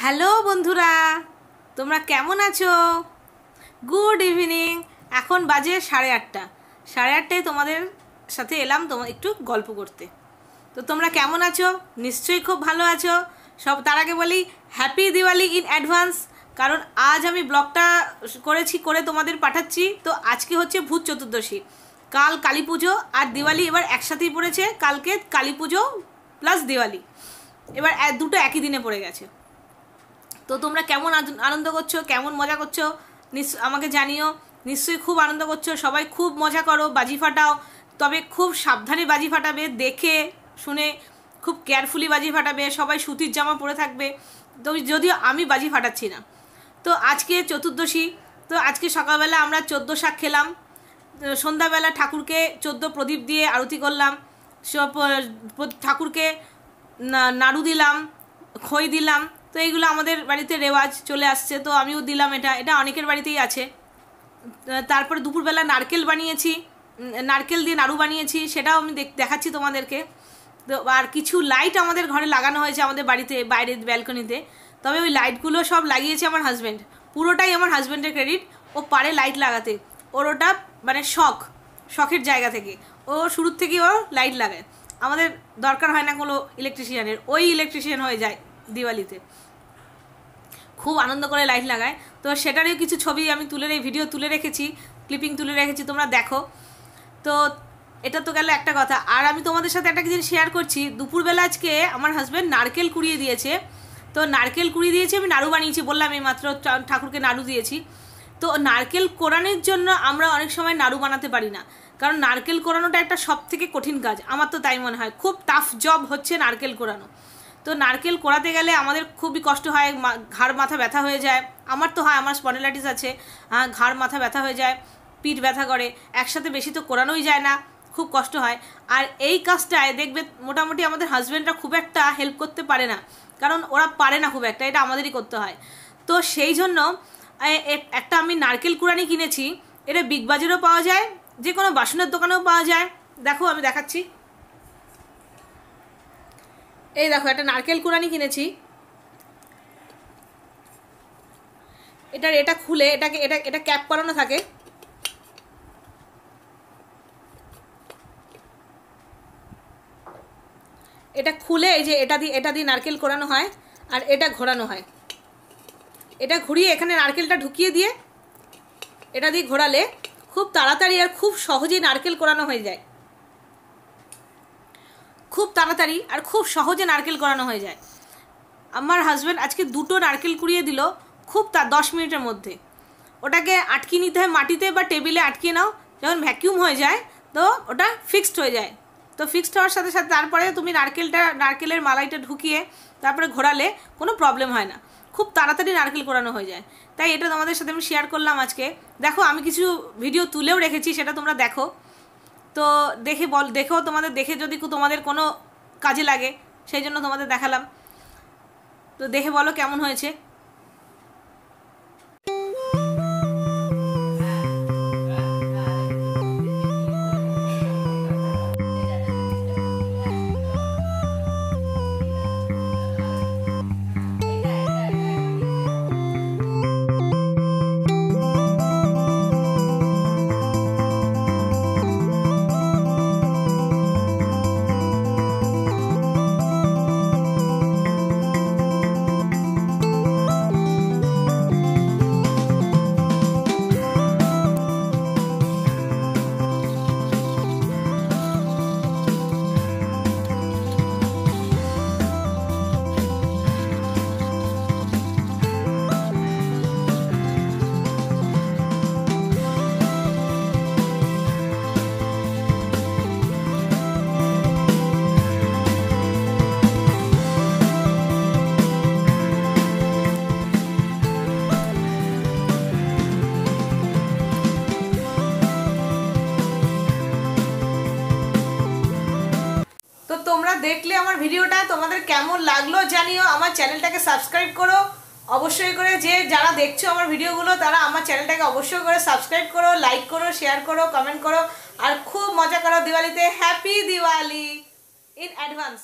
Hello বন্ধুরা, তোমরা কেমন আছো? গুড ইভিনিং এখন বাজে সাড়ে আটটা। সাড়ে আটটায় তোমাদের সাথে এলাম তোমার একটু গল্প করতে। তো তোমরা কেমন আছো? নিশ্চয়ই খুব ভালো আছো। সব, তার আগে বলি হ্যাপি দিওয়ালি ইন অ্যাডভান্স কারণ আজ আমি ব্লগটা করেছি, করে তোমাদের পাঠাচ্ছি। তো আজকে হচ্ছে ভূত চতুর্দশী। কাল কালী পুজো আর দিওয়ালি এবার একসাথেই পড়েছে। কালকে কালী পুজো প্লাস দিওয়ালি এবার দুটো একই দিনে পড়ে গেছে। তো তোমরা কেমন আনন্দ করছ? কেমন মজা করছ? আমাকে জানিও। নিশ্চয়ই খুব আনন্দ করছ। সবাই খুব মজা করো, বাজি ফাটাও। তবে খুব সাবধানে বাজি ফাটাবে, দেখে শুনে খুব কেয়ারফুলি বাজি ফাটাবে। সবাই সুতির জামা পরে থাকবে। তো যদিও আমি বাজি ফাটাচ্ছি না। তো আজকে চতুর্দশী। তো আজকে সকালবেলা আমরা চোদ্দ শাক খেলাম। সন্ধ্যাবেলা ঠাকুরকে চোদ্দ প্রদীপ দিয়ে আরতি করলাম। সব ঠাকুরকে নাড়ু দিলাম, খই দিলাম। তো এইগুলো আমাদের বাড়িতে রেওয়াজ চলে আসছে, তো আমিও দিলাম এটা। এটা অনেকের বাড়িতেই আছে। তারপরে দুপুরবেলা নারকেল বানিয়েছি নারকেল দিয়ে নাড়ু বানিয়েছি, সেটাও আমি দেখ- দেখাচ্ছি তোমাদেরকে। তো আর কিছু লাইট আমাদের ঘরে লাগানো হয়েছে আমাদের বাড়িতে, বাইরের ব্যালকনিতে তবে ওই লাইটগুলো সব লাগিয়েছে আমার হাজব্যান্ড পুরোটাই আমার হাজব্যান্ডের ক্রেডিট ও পারে লাইট লাগাতে। ওর ওটা মানে শখ, শখের জায়গা থেকে। ও শুরুর থেকেই ও লাইট লাগায়। আমাদের দরকার হয় না কোনো ইলেকট্রিশিয়ানের ওই ইলেকট্রিশিয়ান হয়ে যায় দিওয়ালিতে। খুব আনন্দ করে লাইট লাগায়। তো সেটারই কিছু ছবি আমি তুলে রে ভিডিও তুলে রেখেছি ক্লিপিং তুলে রেখেছি, তোমরা দেখো। তো এটা তো গেল একটা কথা। আর আমি তোমাদের সাথে একটা কিছু শেয়ার করছি। দুপুরবেলা আজকে আমার হাজব্যান্ড নারকেল কুড়িয়ে দিয়েছে। তো নারকেল কুড়িয়ে দিয়েছি, আমি নাড়ু বানিয়েছি, বললাম এই মাত্র ঠাকুরকে নাড়ু দিয়েছি। তো নারকেল কোরানোর জন্য আমরা অনেক সময় নাড়ু বানাতে পারি না। কারণ নারকেল কোরানোটা একটা সব থেকে কঠিন কাজ। আমার তো তাই মনে হয়। খুব টাফ জব হচ্ছে নারকেল কোরানো। তো নারকেল কোড়াতে গেলে আমাদের খুবই কষ্ট হয় ঘাড় মাথা ব্যথা হয়ে যায়। আমার তো হয় আমার স্পন্ডেলাইটিস আছে। আহ, ঘাড় মাথা ব্যথা হয়ে যায় পিঠ ব্যথা করে। একসাথে বেশি তো কোরানোই যায় না খুব কষ্ট হয়। আর এই কাজটায় দেখবে মোটামুটি আমাদের হাজব্যান্ডরা খুব একটা হেল্প করতে পারে না কারণ ওরা পারে না খুব একটা এটা আমাদেরই করতে হয়। তো সেই জন্য একটা আমি নারকেল কুড়ানি কিনেছি এটা বিগ বাজারেও পাওয়া যায় যে কোনো বাসনের দোকানেও পাওয়া যায়। দেখো আমি দেখাচ্ছি। এই দেখো, একটা নারকেল কুড়ানি কিনেছি। এটার, এটা খুলে, এটাকে, এটা এটা ক্যাপ করানো থাকে। এটা খুলে, এই যে এটা দিয়ে এটা দিয়ে নারকেল কোরানো হয়, আর এটা ঘোরানো হয়। এটা ঘুরিয়ে এখানে নারকেলটা ঢুকিয়ে দিয়ে, এটা দিয়ে ঘোরালে খুব তাড়াতাড়ি আর খুব সহজেই নারকেল কোরানো হয়ে যায়। খুব তাড়াতাড়ি আর খুব সহজে নারকেল করানো হয়ে যায়। আমার হাজব্যান্ড আজকে দুটো নারকেল কুড়িয়ে দিল খুব তা, দশ মিনিটের মধ্যে। ওটাকে আটকে নিতে হয় মাটিতে বা টেবিলে আটকে নাও, যখন ভ্যাকিউম হয়ে যায়, তো ওটা ফিক্সড হয়ে যায়। তো ফিক্সড হওয়ার সাথে সাথে তারপরে তুমি নারকেলটা, নারকেলের মালাইটা ঢুকিয়ে তারপরে ঘোরালে কোনো প্রবলেম হয় না। খুব তাড়াতাড়ি নারকেল কোরানো হয়ে যায়। তাই এটা তোমাদের সাথে আমি শেয়ার করলাম আজকে। দেখো, আমি কিছু ভিডিও তুলেও রেখেছি, সেটা তোমরা দেখো। তো দেখে বল, দেখেও তোমাদের, দেখে যদি তোমাদের কোনো কাজে লাগে, সেই জন্য তোমাদের দেখালাম। তো দেখে বলো কেমন হয়েছে। তোমরা দেখলে আমার ভিডিওটা, তোমাদের কেমন লাগল জানিও, আমার চ্যানেলটাকে সাবস্ক্রাইব করো। অবশ্যই করে যে যারা দেখছ আমার ভিডিওগুলো, তারা আমার চ্যানেলটাকে অবশ্যই করে সাবস্ক্রাইব করো লাইক করো শেয়ার করো কমেন্ট করো। আর খুব মজা করো দিওয়ালিতে। Happy Diwali in advance